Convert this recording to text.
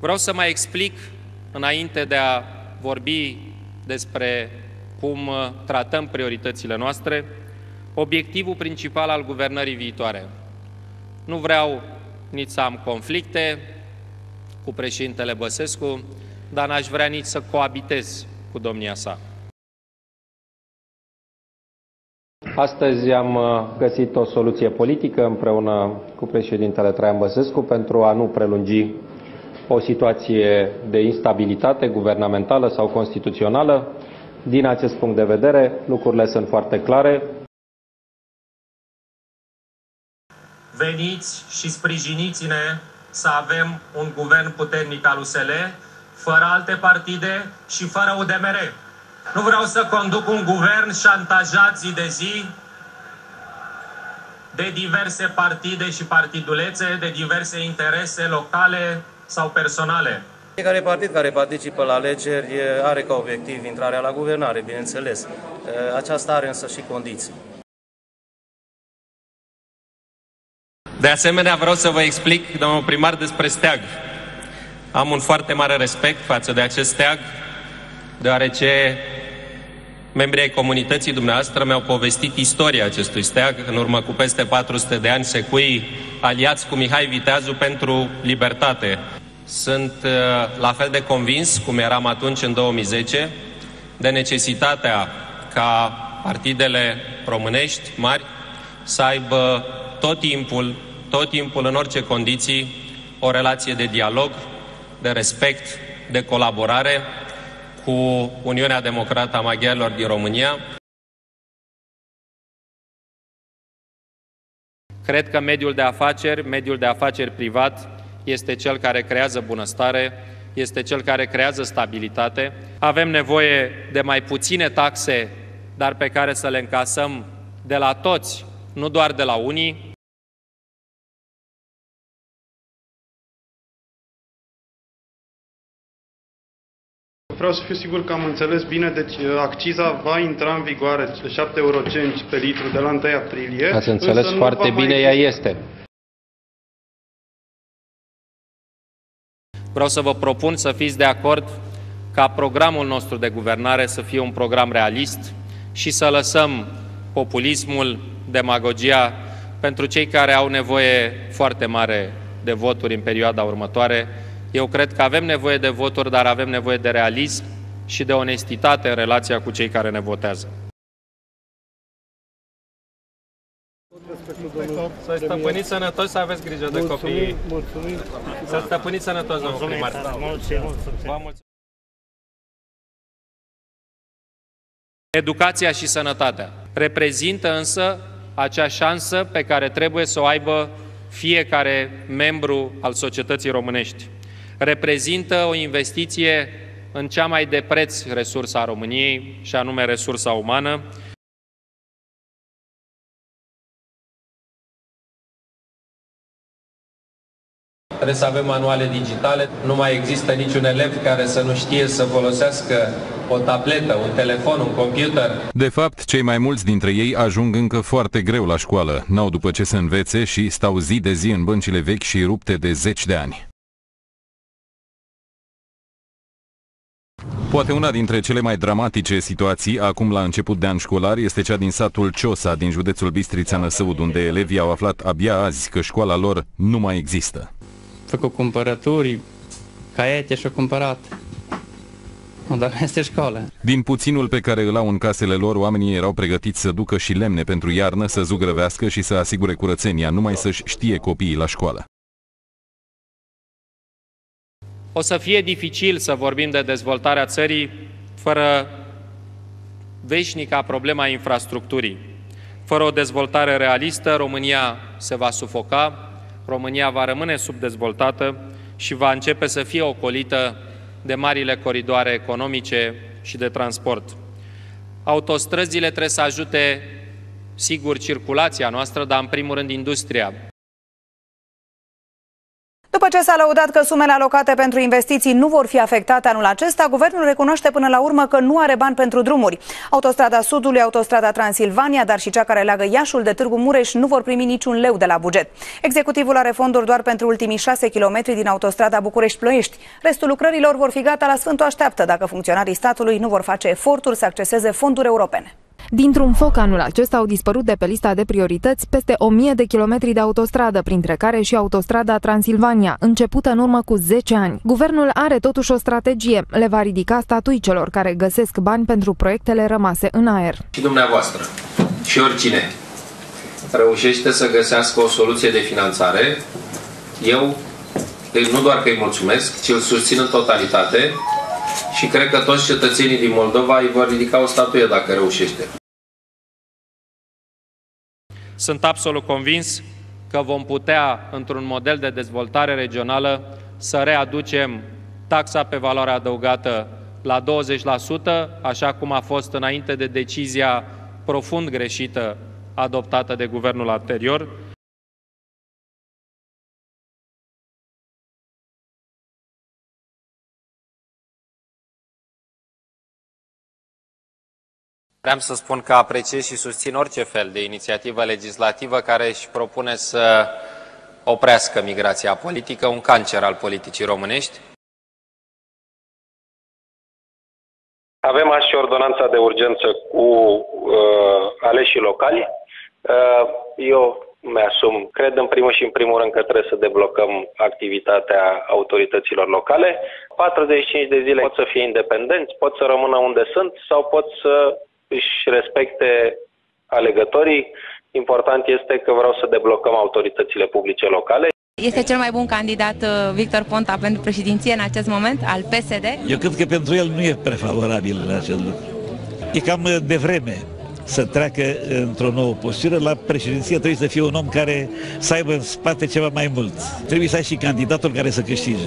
Vreau să mai explic, înainte de a vorbi despre cum tratăm prioritățile noastre, obiectivul principal al guvernării viitoare. Nu vreau nici să am conflicte cu președintele Băsescu, dar n-aș vrea nici să coabitez cu domnia sa. Astăzi am uh, găsit o soluție politică împreună cu președintele Traian Băsescu pentru a nu prelungi o situație de instabilitate guvernamentală sau constituțională. Din acest punct de vedere, lucrurile sunt foarte clare. Veniți și sprijiniți-ne să avem un guvern puternic al USL, fără alte partide și fără UDMR. Nu vreau să conduc un guvern șantajat zi de zi de diverse partide și partidulețe, de diverse interese locale sau personale. Fiecare partid care participă la alegeri are ca obiectiv intrarea la guvernare, bineînțeles. Aceasta are însă și condiții. De asemenea, vreau să vă explic, domnul primar, despre steag. Am un foarte mare respect față de acest steag, deoarece membrii ai comunității dumneavoastră mi-au povestit istoria acestui steag în urmă cu peste 400 de ani, secui aliați cu Mihai Viteazu pentru libertate. Sunt uh, la fel de convins, cum eram atunci în 2010, de necesitatea ca partidele românești mari să aibă tot timpul, tot timpul, în orice condiții, o relație de dialog, de respect, de colaborare cu Uniunea Democrată a Maghiarilor din România. Cred că mediul de afaceri, mediul de afaceri privat, este cel care creează bunăstare, este cel care creează stabilitate. Avem nevoie de mai puține taxe, dar pe care să le încasăm de la toți, nu doar de la unii, Vreau să fiu sigur că am înțeles bine, deci uh, acciza va intra în vigoare 7 euro pe litru de la 1 aprilie. Ați înțeles foarte bine, ea este. Vreau să vă propun să fiți de acord ca programul nostru de guvernare să fie un program realist și să lăsăm populismul, demagogia pentru cei care au nevoie foarte mare de voturi în perioada următoare. Eu cred că avem nevoie de voturi, dar avem nevoie de realism și de onestitate în relația cu cei care ne votează. Să stăpâniți sănătoși, să aveți grijă de copii. Mulțumim. Să stăpâniți sănătoși, domnul primar. Mulțumim. Educația și sănătatea reprezintă însă acea șansă pe care trebuie să o aibă fiecare membru al societății românești. Reprezintă o investiție în cea mai de preț resursa a României, și anume resursa umană, Trebuie să avem manuale digitale. Nu mai există niciun elev care să nu știe să folosească o tabletă, un telefon, un computer. De fapt, cei mai mulți dintre ei ajung încă foarte greu la școală. N-au după ce să învețe și stau zi de zi în băncile vechi și rupte de zeci de ani. Poate una dintre cele mai dramatice situații acum la început de an școlar este cea din satul Ciosa din județul Bistrița Năsăud, unde elevii au aflat abia azi că școala lor nu mai există. Făcut cumpărături, caiete și-au cumpărat. Dar este școală. Din puținul pe care îl au în casele lor, oamenii erau pregătiți să ducă și lemne pentru iarnă, să zugrăvească și să asigure curățenia, numai să-și știe copiii la școală. O să fie dificil să vorbim de dezvoltarea țării fără veșnica problema infrastructurii. Fără o dezvoltare realistă, România se va sufoca, România va rămâne subdezvoltată și va începe să fie ocolită de marile coridoare economice și de transport. Autostrăzile trebuie să ajute, sigur, circulația noastră, dar în primul rând industria. După ce s-a lăudat că sumele alocate pentru investiții nu vor fi afectate anul acesta, guvernul recunoaște până la urmă că nu are bani pentru drumuri. Autostrada Sudului, Autostrada Transilvania, dar și cea care leagă Iașul de Târgu Mureș nu vor primi niciun leu de la buget. Executivul are fonduri doar pentru ultimii 6 km din autostrada București-Ploiești. Restul lucrărilor vor fi gata la Sfântul Așteaptă dacă funcționarii statului nu vor face eforturi să acceseze fonduri europene. Dintr-un foc anul acesta au dispărut de pe lista de priorități peste 1000 de kilometri de autostradă, printre care și autostrada Transilvania, începută în urmă cu 10 ani. Guvernul are totuși o strategie. Le va ridica statui celor care găsesc bani pentru proiectele rămase în aer. Și dumneavoastră, și oricine reușește să găsească o soluție de finanțare, eu nu doar că îi mulțumesc, ci îl susțin în totalitate și cred că toți cetățenii din Moldova îi vor ridica o statuie dacă reușește. Sunt absolut convins că vom putea, într-un model de dezvoltare regională, să readucem taxa pe valoare adăugată la 20%, așa cum a fost înainte de decizia profund greșită adoptată de guvernul anterior, Vreau să spun că apreciez și susțin orice fel de inițiativă legislativă care își propune să oprească migrația politică, un cancer al politicii românești. Avem și ordonanța de urgență cu uh, aleșii locali. Uh, eu mi-asum, cred în primul și în primul rând că trebuie să deblocăm activitatea autorităților locale. 45 de zile pot să fie independenți, pot să rămână unde sunt sau pot să își respecte alegătorii. Important este că vreau să deblocăm autoritățile publice locale. Este cel mai bun candidat uh, Victor Ponta pentru președinție în acest moment al PSD? Eu cred că pentru el nu e prefavorabil acest lucru. E cam uh, de vreme să treacă într-o nouă postură. La președinție trebuie să fie un om care să aibă în spate ceva mai mult. Trebuie să ai și candidatul care să câștige.